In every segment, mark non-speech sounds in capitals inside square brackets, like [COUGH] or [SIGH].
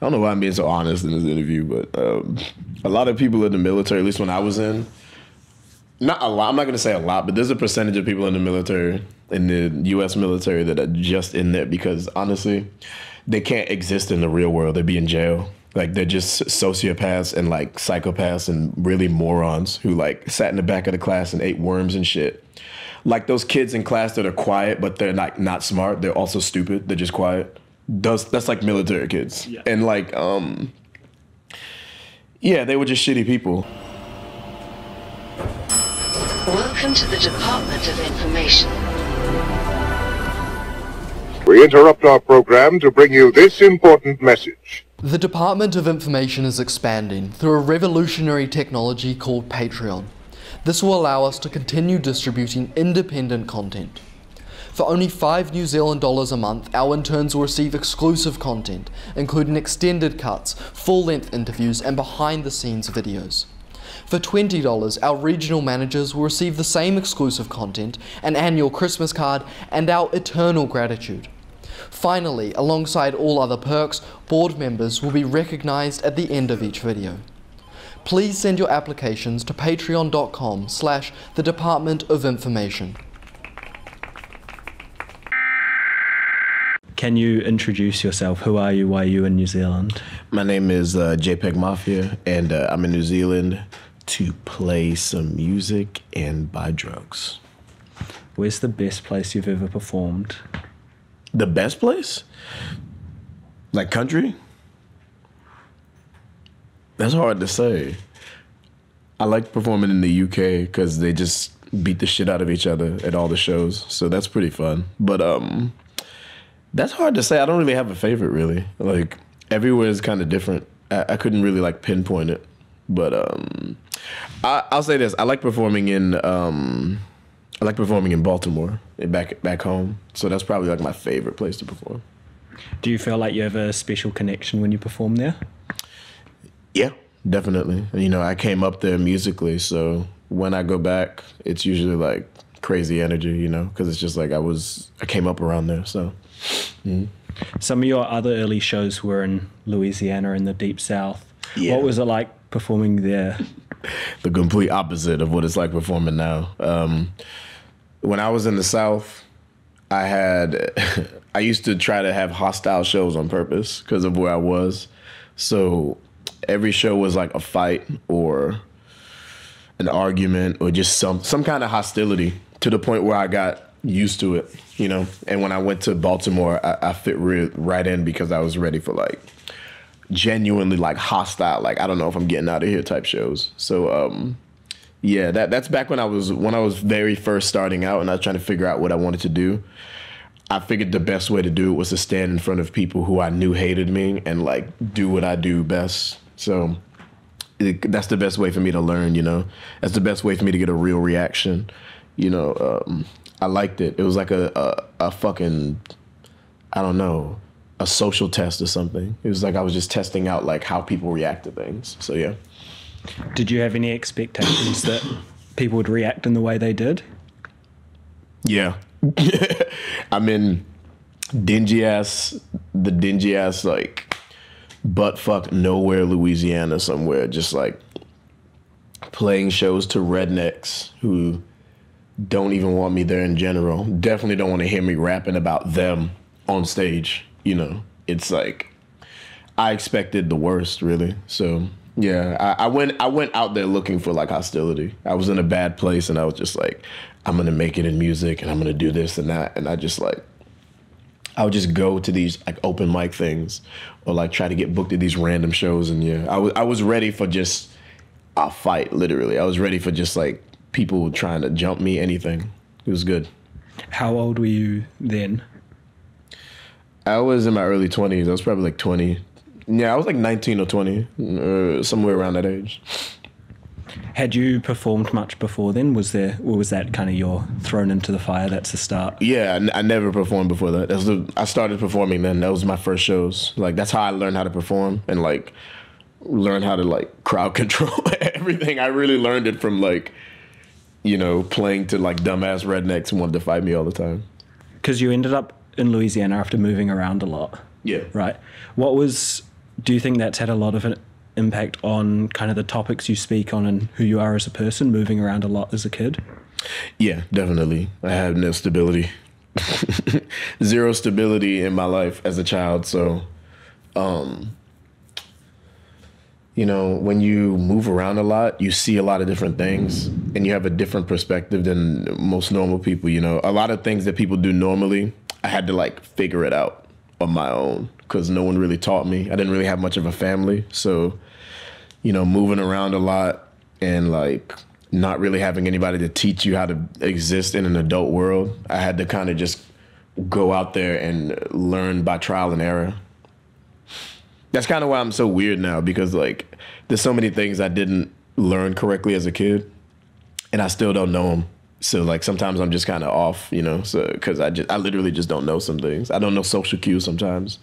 I don't know why I'm being so honest in this interview, but um, a lot of people in the military, at least when I was in, not a lot. I'm not gonna say a lot, but there's a percentage of people in the military, in the U.S. military, that are just in there because honestly, they can't exist in the real world. They'd be in jail. Like they're just sociopaths and like psychopaths and really morons who like sat in the back of the class and ate worms and shit. Like those kids in class that are quiet but they're not not smart. They're also stupid. They're just quiet. Those that's like military kids. Yeah. And like um yeah, they were just shitty people. Welcome to the Department of Information. We interrupt our program to bring you this important message. The Department of Information is expanding through a revolutionary technology called Patreon. This will allow us to continue distributing independent content. For only 5 New Zealand dollars a month, our interns will receive exclusive content, including extended cuts, full length interviews, and behind the scenes videos. For $20, our regional managers will receive the same exclusive content, an annual Christmas card, and our eternal gratitude. Finally, alongside all other perks, board members will be recognized at the end of each video. Please send your applications to patreon.com slash the Department of Information. Can you introduce yourself? Who are you? Why are you in New Zealand? My name is uh, JPEG Mafia, and uh, I'm in New Zealand to play some music and buy drugs. Where's the best place you've ever performed? The best place? Like country? That's hard to say. I like performing in the UK because they just beat the shit out of each other at all the shows, so that's pretty fun. But um, that's hard to say. I don't really have a favorite, really. Like everywhere is kind of different. I, I couldn't really like pinpoint it, but um, I, I'll say this: I like performing in um, I like performing in Baltimore, back back home. So that's probably like my favorite place to perform. Do you feel like you have a special connection when you perform there? Yeah, definitely. You know, I came up there musically, so when I go back, it's usually like crazy energy. You know, because it's just like I was I came up around there, so. Some of your other early shows were in Louisiana in the deep south. Yeah. What was it like performing there? [LAUGHS] the complete opposite of what it's like performing now. Um, when I was in the South, I had [LAUGHS] I used to try to have hostile shows on purpose because of where I was. So every show was like a fight or an argument or just some some kind of hostility to the point where I got used to it, you know. And when I went to Baltimore, I, I fit re- right in because I was ready for like genuinely like hostile, like I don't know if I'm getting out of here type shows. So um yeah, that that's back when I was when I was very first starting out and I was trying to figure out what I wanted to do. I figured the best way to do it was to stand in front of people who I knew hated me and like do what I do best. So it, that's the best way for me to learn, you know. That's the best way for me to get a real reaction. You know, um, I liked it. It was like a, a a fucking I don't know, a social test or something. It was like I was just testing out like how people react to things. So yeah. Did you have any expectations that people would react in the way they did? Yeah. [LAUGHS] I'm in dingy ass, the dingy ass, like, butt fuck nowhere, Louisiana, somewhere, just like playing shows to rednecks who don't even want me there in general. Definitely don't want to hear me rapping about them on stage. You know, it's like I expected the worst, really. So yeah, I, I went I went out there looking for like hostility. I was in a bad place, and I was just like, I'm gonna make it in music, and I'm gonna do this and that, and I just like. I would just go to these like open mic things, or like try to get booked at these random shows, and yeah, I was I was ready for just a fight. Literally, I was ready for just like people trying to jump me, anything. It was good. How old were you then? I was in my early 20s. I was probably like 20. Yeah, I was like 19 or 20, uh, somewhere around that age. Had you performed much before then? Was there, or was that kind of your thrown into the fire? That's the start. Yeah, I, n- I never performed before that. That's the, I started performing then. That was my first shows. Like that's how I learned how to perform and like learn how to like crowd [LAUGHS] control [LAUGHS] everything. I really learned it from like, you know, playing to like dumbass rednecks who wanted to fight me all the time. Because you ended up in Louisiana after moving around a lot, Yeah. right? What was do you think that's had a lot of an impact on kind of the topics you speak on and who you are as a person, moving around a lot as a kid? Yeah, definitely. I had no stability, [LAUGHS] zero stability in my life as a child. So, um, you know, when you move around a lot, you see a lot of different things and you have a different perspective than most normal people. You know, a lot of things that people do normally, I had to like figure it out on my own because no one really taught me. I didn't really have much of a family. So, you know, moving around a lot and like not really having anybody to teach you how to exist in an adult world, I had to kind of just go out there and learn by trial and error. That's kind of why I'm so weird now because like there's so many things I didn't learn correctly as a kid, and I still don't know them. So like sometimes I'm just kind of off, you know. So because I just I literally just don't know some things. I don't know social cues sometimes,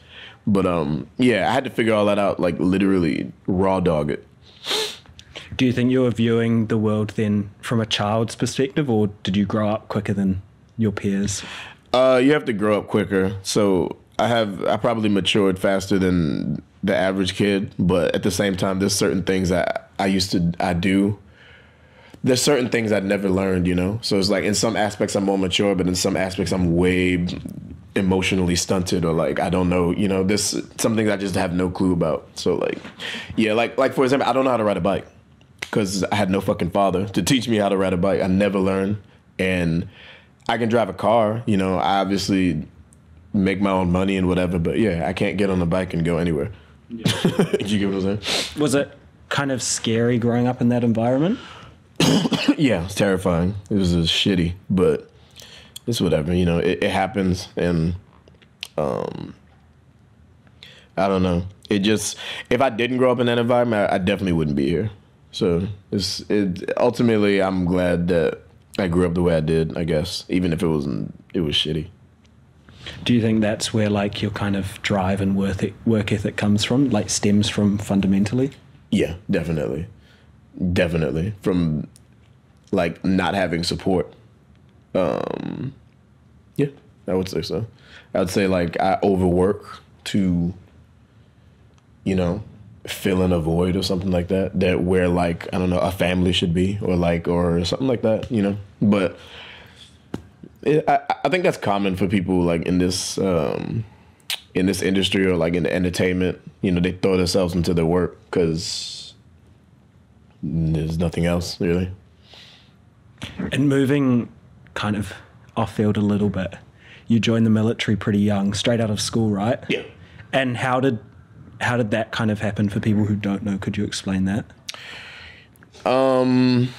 but um yeah, I had to figure all that out like literally raw dog it. Do you think you were viewing the world then from a child's perspective, or did you grow up quicker than your peers? Uh, you have to grow up quicker. So I have I probably matured faster than the average kid, but at the same time, there's certain things that I used to I do. There's certain things I'd never learned, you know. So it's like in some aspects I'm more mature, but in some aspects I'm way emotionally stunted or like I don't know, you know. This some things I just have no clue about. So like, yeah, like like for example, I don't know how to ride a bike because I had no fucking father to teach me how to ride a bike. I never learned, and I can drive a car. You know, I obviously make my own money and whatever, but yeah, I can't get on the bike and go anywhere. [LAUGHS] you get what I'm saying? Was it kind of scary growing up in that environment? [COUGHS] Yeah, it's terrifying. It was just shitty, but it's whatever. You know, it, it happens, and um, I don't know. It just if I didn't grow up in that environment, I, I definitely wouldn't be here. So it's it. Ultimately, I'm glad that I grew up the way I did. I guess, even if it wasn't, it was shitty. Do you think that's where like your kind of drive and work ethic, work ethic comes from, like stems from fundamentally? Yeah, definitely. Definitely. From like not having support. Um yeah, I would say so. I would say like I overwork to you know, fill in a void or something like that. That where like, I don't know, a family should be or like or something like that, you know. But it, I, I think that's common for people like in this um in this industry or like in the entertainment, you know, they throw themselves into their work because there's nothing else really. And moving kind of off field a little bit, you joined the military pretty young, straight out of school, right? Yeah. And how did how did that kind of happen for people who don't know? Could you explain that? Um,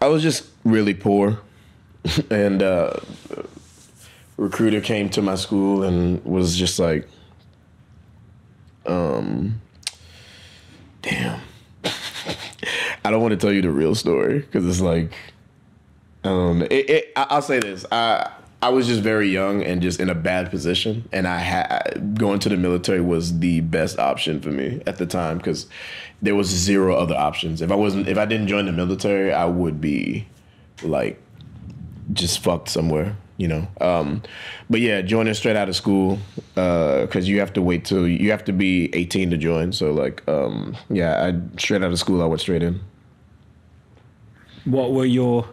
I was just really poor, [LAUGHS] and uh, recruiter came to my school and was just like, um, damn. [LAUGHS] I don't want to tell you the real story because it's like, um, it, it, I- I'll say this. I I was just very young and just in a bad position, and I had going to the military was the best option for me at the time because there was zero other options. If I wasn't, if I didn't join the military, I would be like just fucked somewhere, you know. Um, but yeah, joining straight out of school because you have to wait till you have to be 18 to join. So like, um, yeah, I straight out of school, I went straight in. What were your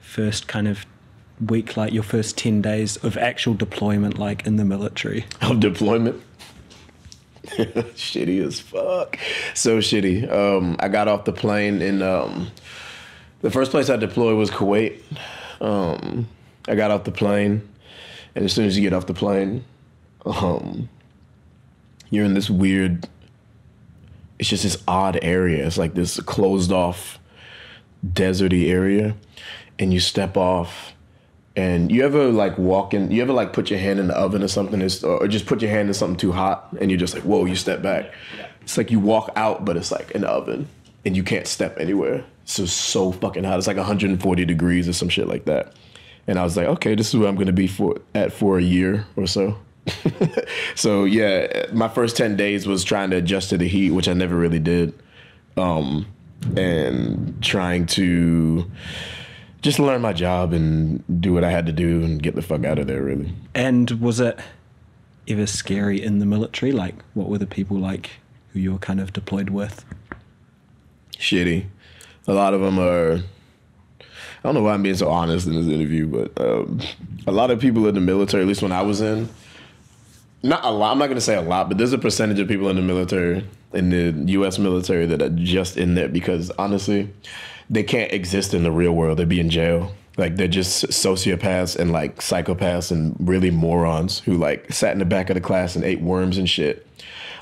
first kind of week like? Your first ten days of actual deployment, like in the military? [LAUGHS] of deployment. [LAUGHS] shitty as fuck. So shitty. Um, I got off the plane and um, the first place I deployed was Kuwait. Um, I got off the plane, and as soon as you get off the plane, um, you're in this weird. It's just this odd area. It's like this closed off, deserty area, and you step off, and you ever like walk in, you ever like put your hand in the oven or something, or just put your hand in something too hot, and you're just like, whoa, you step back. It's like you walk out, but it's like an oven, and you can't step anywhere. So so fucking hot. It's like 140 degrees or some shit like that. And I was like, okay, this is where I'm gonna be for at for a year or so. [LAUGHS] so yeah, my first 10 days was trying to adjust to the heat, which I never really did. Um, and trying to just learn my job and do what I had to do and get the fuck out of there, really. And was it ever scary in the military? Like, what were the people like who you were kind of deployed with? shitty. A lot of them are. I don't know why I'm being so honest in this interview, but um, a lot of people in the military, at least when I was in, not a lot. I'm not gonna say a lot, but there's a percentage of people in the military, in the U.S. military, that are just in there because honestly, they can't exist in the real world. They'd be in jail. Like they're just sociopaths and like psychopaths and really morons who like sat in the back of the class and ate worms and shit.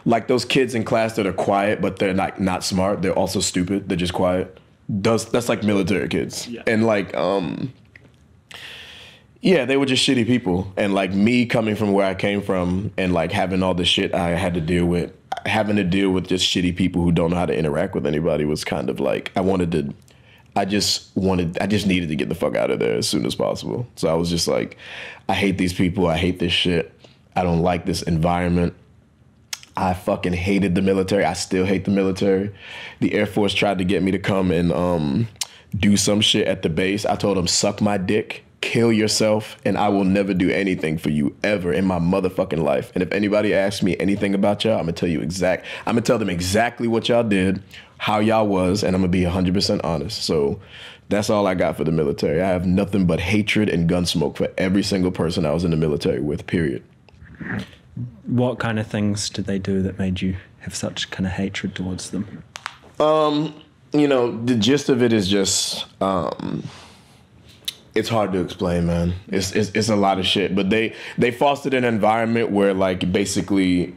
Like those kids in class that are quiet but they're like not smart. They're also stupid. They're just quiet. Those that's like military kids. Yeah. And like um yeah, they were just shitty people. And like me coming from where I came from and like having all the shit I had to deal with, having to deal with just shitty people who don't know how to interact with anybody was kind of like I wanted to I just wanted I just needed to get the fuck out of there as soon as possible. So I was just like I hate these people. I hate this shit. I don't like this environment. I fucking hated the military. I still hate the military. The Air Force tried to get me to come and um, do some shit at the base. I told them, suck my dick, kill yourself, and I will never do anything for you ever in my motherfucking life. And if anybody asks me anything about y'all, I'm gonna tell you exact. I'm gonna tell them exactly what y'all did, how y'all was, and I'm gonna be 100% honest. So that's all I got for the military. I have nothing but hatred and gun smoke for every single person I was in the military with. Period. What kind of things did they do that made you have such kind of hatred towards them? you know, the gist of it is just um it's hard to explain, man. It's, it's it's a lot of shit, but they they fostered an environment where like basically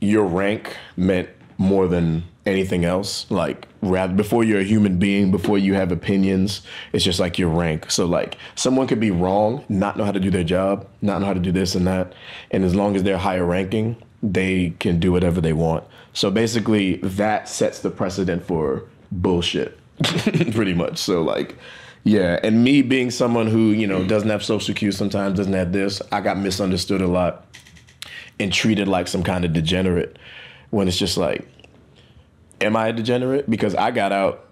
your rank meant more than anything else. Like rather before you're a human being, before you have opinions, it's just like your rank. So like someone could be wrong, not know how to do their job, not know how to do this and that, and as long as they're higher ranking, they can do whatever they want. So basically that sets the precedent for bullshit. [LAUGHS] Pretty much. So like yeah, and me being someone who, you know, doesn't have social cues sometimes, doesn't have this, I got misunderstood a lot and treated like some kind of degenerate when it's just like am I a degenerate? Because I got out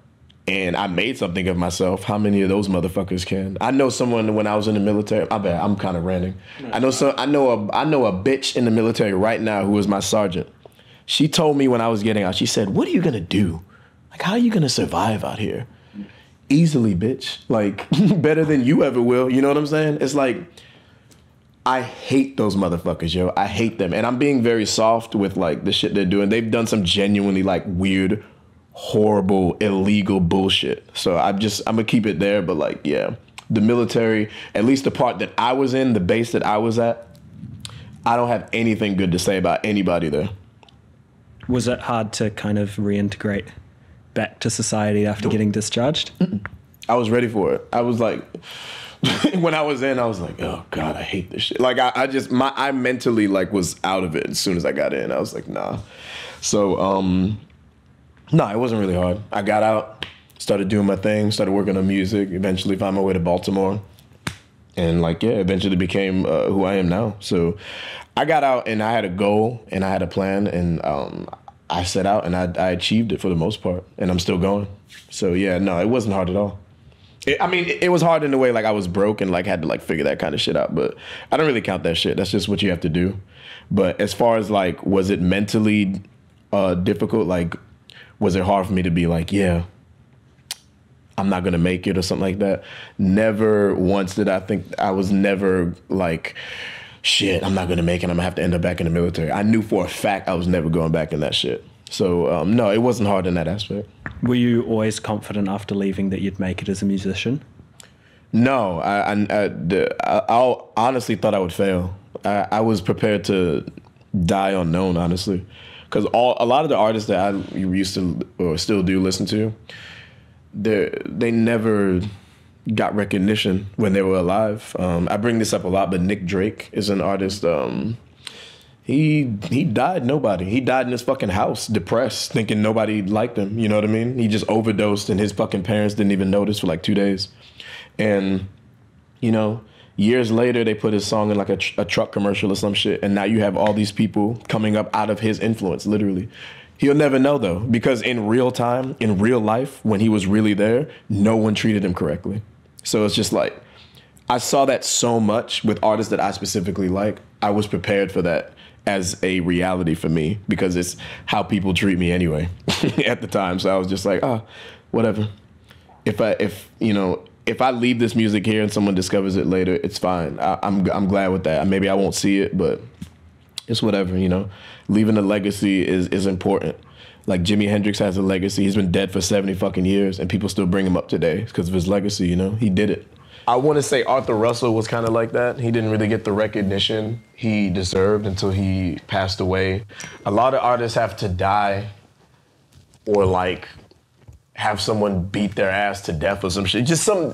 and I made something of myself. How many of those motherfuckers can? I know someone when I was in the military. I bet I'm kind of ranting. I know so. I know a. I know a bitch in the military right now who is my sergeant. She told me when I was getting out. She said, "What are you gonna do? Like, how are you gonna survive out here? Easily, bitch. Like, [LAUGHS] better than you ever will. You know what I'm saying? It's like." I hate those motherfuckers, yo. I hate them. And I'm being very soft with like the shit they're doing. They've done some genuinely like weird, horrible, illegal bullshit. So I'm just I'm gonna keep it there, but like, yeah. The military, at least the part that I was in, the base that I was at, I don't have anything good to say about anybody there. Was it hard to kind of reintegrate back to society after getting discharged? I was ready for it. I was like, [LAUGHS] when I was in, I was like, oh god, I hate this shit. Like I, I just my I mentally like was out of it as soon as I got in. I was like, nah. So um, no, it wasn't really hard. I got out, started doing my thing, started working on music. Eventually, found my way to Baltimore, and like yeah, eventually became uh, who I am now. So I got out and I had a goal and I had a plan and um, I set out and I, I achieved it for the most part, and I'm still going. So yeah, no, it wasn't hard at all. It, I mean, it, was hard in the way like I was broke and like had to like figure that kind of shit out. But I don't really count that shit. That's just what you have to do. But as far as like, was it mentally uh, difficult? Like, was it hard for me to be like, yeah, I'm not gonna make it or something like that? Never once did I think I was never like, shit, I'm not gonna make it. I'm gonna have to end up back in the military. I knew for a fact I was never going back in that shit. So um, no, it wasn't hard in that aspect. Were you always confident after leaving that you'd make it as a musician? No, I, I, I, I honestly thought I would fail. I, I was prepared to die unknown, honestly, because all a lot of the artists that I used to or still do listen to, they they never got recognition when they were alive. Um, I bring this up a lot, but Nick Drake is an artist. Um, he he died nobody. He died in his fucking house, depressed, thinking nobody liked him. You know what I mean? He just overdosed, and his fucking parents didn't even notice for like two days. And you know, years later, they put his song in like a, tr- a truck commercial or some shit, and now you have all these people coming up out of his influence, literally. He'll never know though, because in real time, in real life, when he was really there, no one treated him correctly. So it's just like, I saw that so much with artists that I specifically like. I was prepared for that as a reality for me because it's how people treat me anyway [LAUGHS] at the time. So I was just like, ah, whatever. If I if you know if I leave this music here and someone discovers it later, it's fine. I, I'm I'm glad with that. Maybe I won't see it, but it's whatever. You know, leaving a legacy is is important. Like Jimi Hendrix has a legacy. He's been dead for 70 fucking years, and people still bring him up today because of his legacy. You know, he did it. I want to say Arthur Russell was kind of like that. He didn't really get the recognition he deserved until he passed away. A lot of artists have to die or like have someone beat their ass to death or some shit. Just some,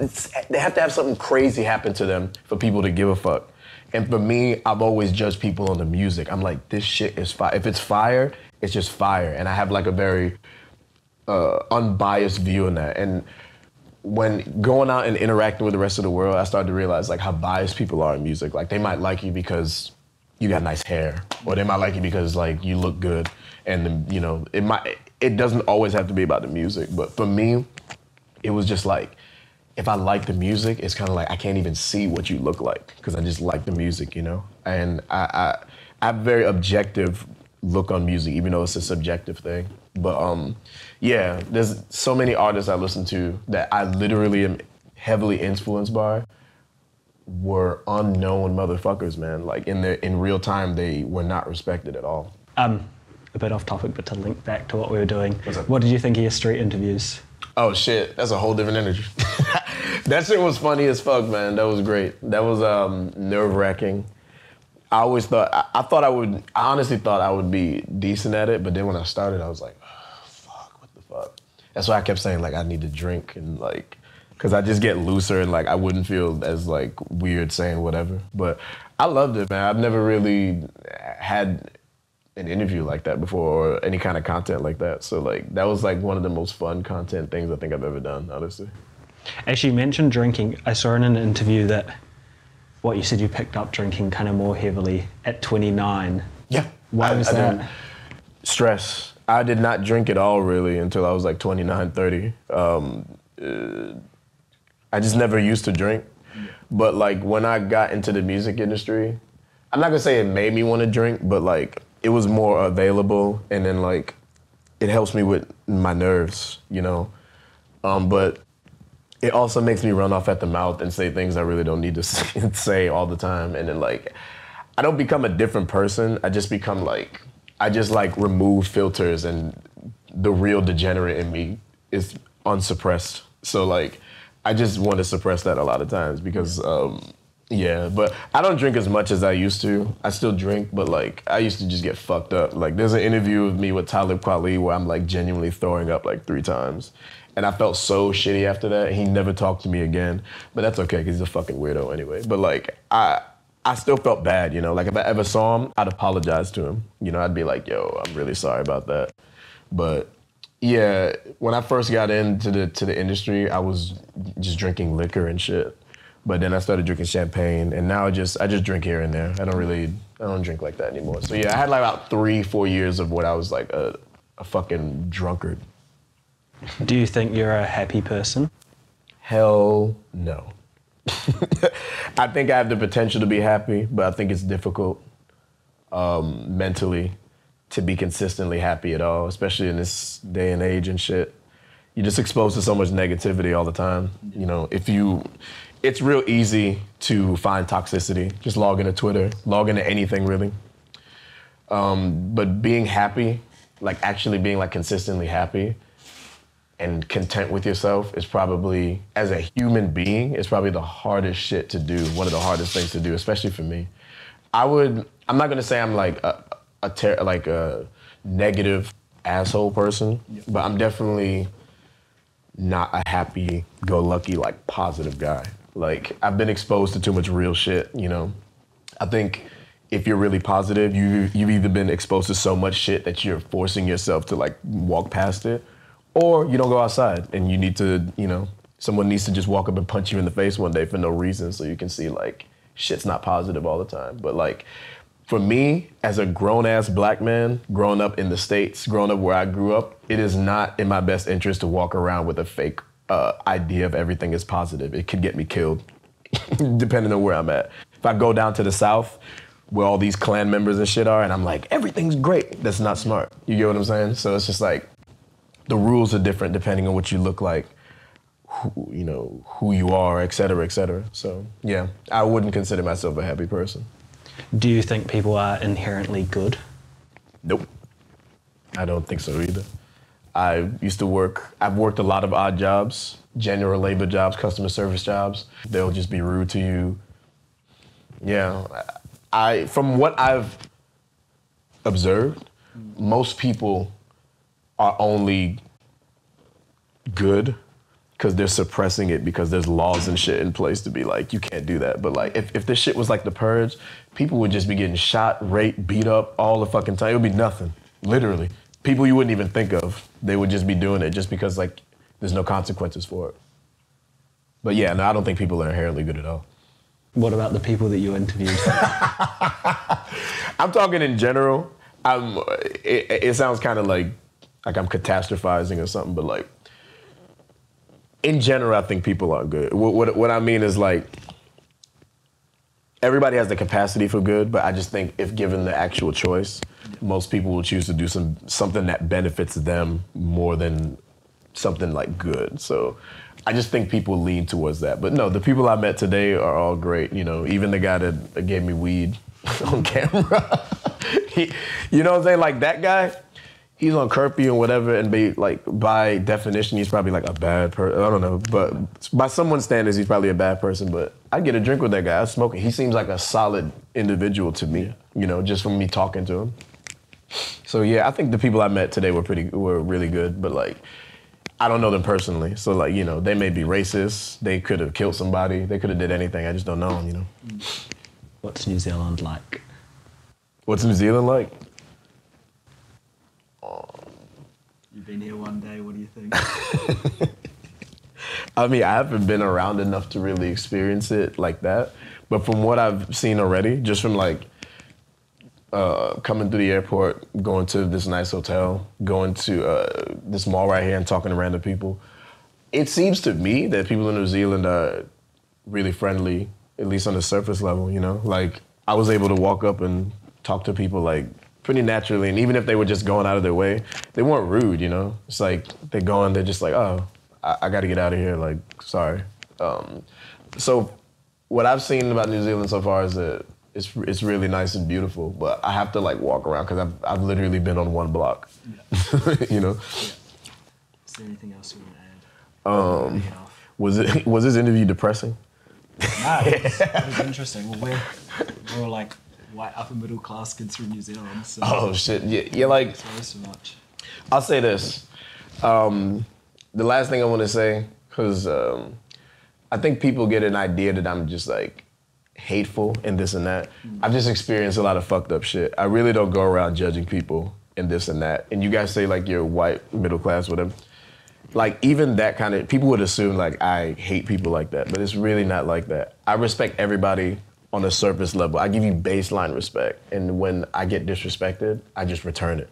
they have to have something crazy happen to them for people to give a fuck. And for me, I've always judged people on the music. I'm like, this shit is fire. If it's fire, it's just fire. And I have like a very uh, unbiased view on that. And when going out and interacting with the rest of the world, I started to realize like how biased people are in music. Like they might like you because you got nice hair, or they might like you because like you look good, and you know it might. It doesn't always have to be about the music, but for me, it was just like if I like the music, it's kind of like I can't even see what you look like because I just like the music, you know. And I, I, I have very objective look on music, even though it's a subjective thing. But um, yeah, there's so many artists I listen to that I literally am heavily influenced by were unknown motherfuckers, man. Like in the in real time, they were not respected at all. Um, a bit off topic, but to link back to what we were doing, what did you think of your street interviews? Oh shit, that's a whole different energy. [LAUGHS] that shit was funny as fuck, man. That was great. That was um, nerve wracking. I always thought I, I thought I would. I honestly thought I would be decent at it, but then when I started, I was like, oh, fuck, what the fuck. That's why I kept saying like I need to drink and like, cause I just get looser and like I wouldn't feel as like weird saying whatever. But I loved it, man. I've never really had an interview like that before or any kind of content like that. So like that was like one of the most fun content things I think I've ever done, honestly. As you mentioned drinking, I saw in an interview that what you said you picked up drinking kind of more heavily at 29. Yeah. Why I- was I that? didn't- Stress. I did not drink at all really until I was like 29, 30. Um, uh, I just never used to drink. But like when I got into the music industry, I'm not gonna say it made me want to drink, but like it was more available and then like it helps me with my nerves, you know. Um, but it also makes me run off at the mouth and say things I really don't need to [LAUGHS] say all the time. And then like, I don't become a different person. I just become like, I just like remove filters and the real degenerate in me is unsuppressed. So like, I just want to suppress that a lot of times because, um, yeah, but I don't drink as much as I used to. I still drink, but like I used to just get fucked up. Like there's an interview of me with Talib Kweli where I'm like genuinely throwing up like three times. And I felt so shitty after that. He never talked to me again. But that's okay because he's a fucking weirdo anyway. But like I I still felt bad, you know. Like if I ever saw him, I'd apologize to him. You know, I'd be like, yo, I'm really sorry about that. But yeah, when I first got into the to the industry, I was just drinking liquor and shit. But then I started drinking champagne, and now I just I just drink here and there. I don't really I don't drink like that anymore. So yeah, I had like about three four years of what I was like a, a fucking drunkard. Do you think you're a happy person? Hell no. [LAUGHS] I think I have the potential to be happy, but I think it's difficult um, mentally to be consistently happy at all, especially in this day and age and shit. You're just exposed to so much negativity all the time. You know, if you, it's real easy to find toxicity. Just log into Twitter, log into anything really. Um, but being happy, like actually being like consistently happy, and content with yourself is probably, as a human being, is probably the hardest shit to do. One of the hardest things to do, especially for me. I would. I'm not gonna say I'm like a, a ter- like a negative asshole person, but I'm definitely not a happy-go-lucky like positive guy. Like I've been exposed to too much real shit. You know, I think if you're really positive, you you've either been exposed to so much shit that you're forcing yourself to like walk past it, or you don't go outside and you need to, you know, someone needs to just walk up and punch you in the face one day for no reason so you can see like shit's not positive all the time. But like for me, as a grown ass black man, growing up in the States, growing up where I grew up, it is not in my best interest to walk around with a fake uh, idea of everything is positive. It could get me killed [LAUGHS] depending on where I'm at. If I go down to the south, where all these Klan members and shit are, and I'm like, everything's great. That's not smart. You get what I'm saying? So it's just like the rules are different depending on what you look like, who, you know, who you are, et cetera, et cetera. So yeah, I wouldn't consider myself a happy person. Do you think people are inherently good? Nope. I don't think so either. I used to work, I've worked a lot of odd jobs, general labor jobs, customer service jobs. They'll just be rude to you. Yeah. I from what I've observed, most people are only good because they're suppressing it because there's laws and shit in place to be like, you can't do that. But like, if, if this shit was like the purge, people would just be getting shot, raped, beat up all the fucking time. It would be nothing, literally. People you wouldn't even think of, they would just be doing it just because like there's no consequences for it. But yeah, no, I don't think people are inherently good at all. What about the people that you interviewed? [LAUGHS] I'm talking in general. I'm. It, it sounds kind of like like I'm catastrophizing or something, but like in general, I think people are good. What, what what I mean is like everybody has the capacity for good, but I just think if given the actual choice, most people will choose to do some something that benefits them more than something like good. So I just think people lean towards that. But no, the people I met today are all great. You know, even the guy that gave me weed [LAUGHS] on camera. [LAUGHS] he, you know what I'm saying? Like that guy, he's on curfew and whatever, and be like by definition, he's probably like a bad person. I don't know, but by someone's standards, he's probably a bad person. But I'd get a drink with that guy. I'd smoke. He seems like a solid individual to me. You know, just from me talking to him. So yeah, I think the people I met today were pretty were really good, but like I don't know them personally. So like, you know, they may be racist, they could have killed somebody, they could have did anything. I just don't know them, you know. What's New Zealand like? What's New Zealand like? Been here one day. What do you think? [LAUGHS] I mean, I haven't been around enough to really experience it like that. But from what I've seen already, just from like uh, coming through the airport, going to this nice hotel, going to uh, this mall right here and talking to random people, it seems to me that people in New Zealand are really friendly, at least on the surface level, you know? Like, I was able to walk up and talk to people like pretty naturally, and even if they were just going out of their way, they weren't rude, you know? It's like they're going, they're just like, oh, I, I gotta get out of here, like, sorry. Um, so, what I've seen about New Zealand so far is that it's it's really nice and beautiful, but I have to like walk around because I've I've literally been on one block. [LAUGHS] you know, Is there anything else you want to add? Um, was it [LAUGHS] was this interview depressing? No, it was, it was [LAUGHS] interesting. Well, we're, we're like white upper middle class kids from New Zealand, so Oh shit! Yeah, yeah like so much. I'll say this. Um, the last thing I want to say, because um, I think people get an idea that I'm just like hateful and this and that. I've just experienced a lot of fucked up shit. I really don't go around judging people and this and that. And you guys say like you're white, middle class, whatever. Like even that kind of people would assume like I hate people like that, but it's really not like that. I respect everybody on a surface level. I give you baseline respect, and when I get disrespected, I just return it.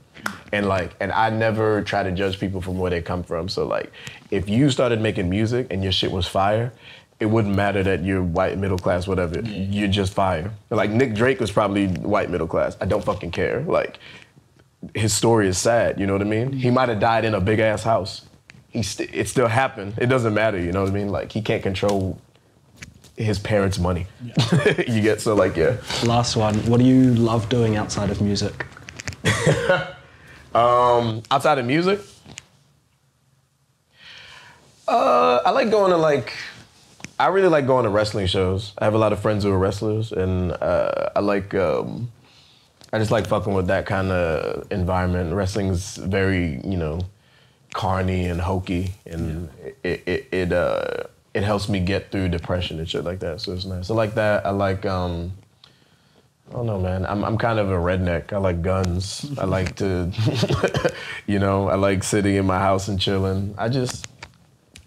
And like, and I never try to judge people from where they come from. So like, if you started making music and your shit was fire, it wouldn't matter that you're white, middle class, whatever. You're just fire. Like Nick Drake was probably white, middle class. I don't fucking care. Like, his story is sad. You know what I mean? He might have died in a big ass house. He st- it still happened. It doesn't matter. You know what I mean? Like he can't control his parents' money. [LAUGHS] you get so like yeah. Last one. What do you love doing outside of music? [LAUGHS] Um, outside of music, uh, I like going to like. I really like going to wrestling shows. I have a lot of friends who are wrestlers, and uh, I like. Um, I just like fucking with that kind of environment. Wrestling's very, you know, carny and hokey, and it it it, uh, it helps me get through depression and shit like that. So it's nice. I like that. I like. Um, I don't know, man. I'm I'm kind of a redneck. I like guns. I like to, [LAUGHS] you know, I like sitting in my house and chilling. I just,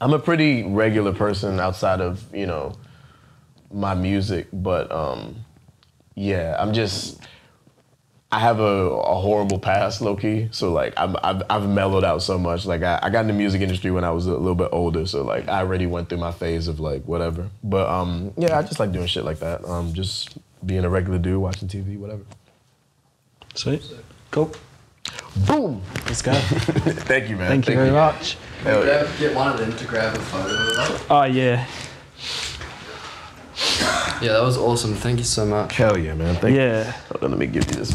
I'm a pretty regular person outside of you know, my music. But um, yeah, I'm just. I have a, a horrible past, low key. So like I'm, I've I've mellowed out so much. Like I, I got in the music industry when I was a little bit older. So like I already went through my phase of like whatever. But um yeah, I just like doing shit like that. Um just being a regular dude watching TV, whatever. Sweet. Cool. Boom. Let's go. [LAUGHS] Thank you, man. Thank you very much. Hell yeah. Get one of them to grab a photo of that. Oh, yeah. Yeah, that was awesome. Thank you so much. Hell yeah, man. Thank Yeah. you. Hold on, let me give you this.